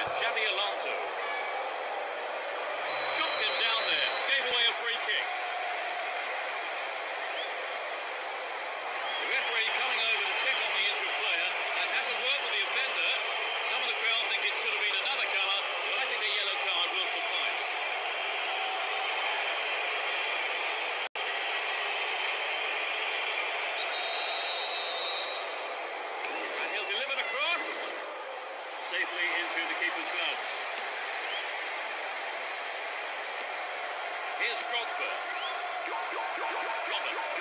man, Xabi Alonso. Chopped him down there, gave away a free kick. The referee coming safely into the keeper's gloves. Here's Drogba. Robin.